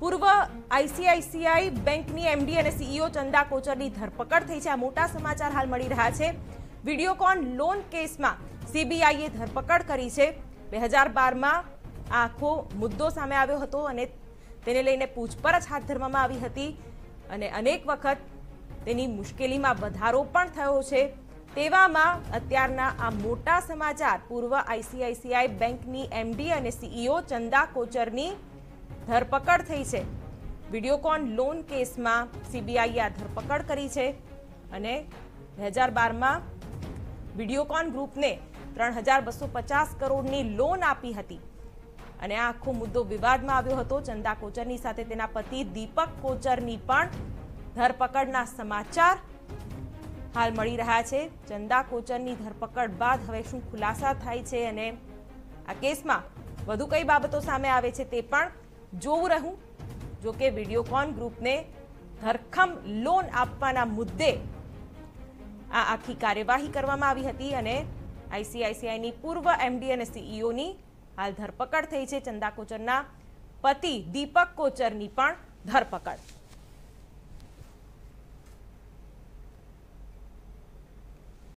પૂર્વ આઈસીઆઈસીઆઈ બેંકની એમડી અને સીઈઓ ચંદા કોચરની ધરપકડ થઈ છે. આ મોટા સમાચાર હાલ મળી રહ્યા છે. વિડીયોકોન લોન કેસમાં સીબીઆઈએ ધરપકડ કરી છે. બે હજાર બારમાં આખો મુદ્દો સામે આવ્યો હતો અને તેને લઈને પૂછપરછ હાથ ધરવામાં આવી હતી અને અનેક વખત તેની મુશ્કેલીમાં વધારો પણ થયો છે. તેવામાં અત્યારના આ મોટા સમાચાર પૂર્વ આઈસીઆઈસીઆઈ બેંકની એમડી અને સીઈઓ ચંદા કોચરની ધરપકડ થઈ છે. વિડીયોકોન લોન કેસમાં સીબીઆઈએ આ ધરપકડ કરી છે અને બે હજાર બારમાં વિડીયોકોન ગ્રુપને ત્રણ હજાર બસો પચાસ કરોડની લોન આપી હતી. અને આ આખો મુદ્દો વિવાદમાં આવ્યો હતો. ચંદા કોચરની સાથે તેના પતિ દીપક કોચરની પણ ધરપકડના સમાચાર હાલ મળી રહ્યા છે. ચંદા કોચરની ધરપકડ બાદ હવે શું ખુલાસા થાય છે અને આ કેસમાં વધુ કઈ બાબતો સામે આવે છે તે પણ જોવું રહ્યું જો કે વિડીયોકોન ગ્રુપને ધરખમ લોન આપવાના મુદ્દે આ આખી કાર્યવાહી કરવામાં આવી હતી અને આઈસીઆઈસીઆઈની પૂર્વ એમડી અને સીઈઓની હાલ ધરપકડ થઈ છે ચંદા કોચરના પતિ દીપક કોચરની પણ ધરપકડ.